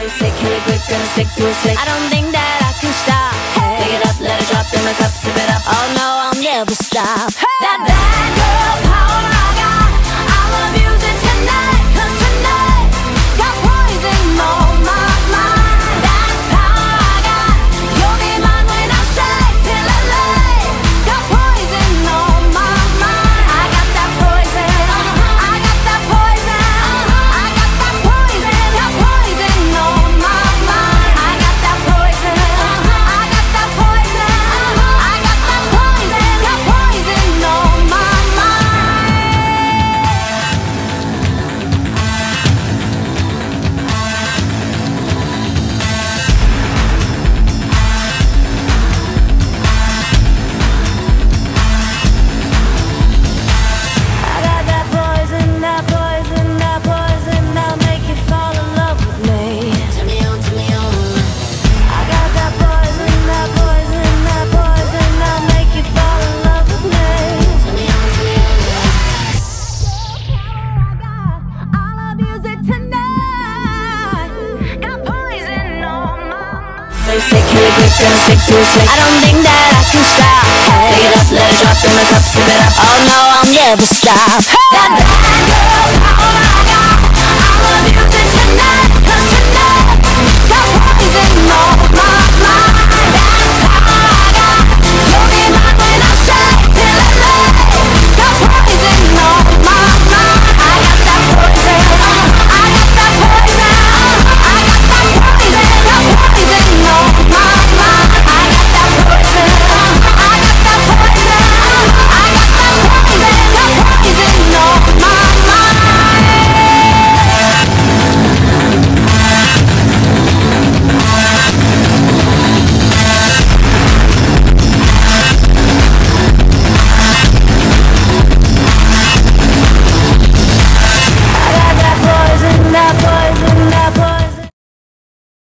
So sick, kill it quick, gonna stick to a stick. I don't think that I can stop. Hey. Pick it up, let it drop in my cup, sip it up. Oh no, I'll never stop. Hey. That bad sick, kill it quick, gonna stick to a stick. I don't think that I can stop. Hey. Pick it up, let it drop in my cup, sip it up. Oh no, I'll never stop. That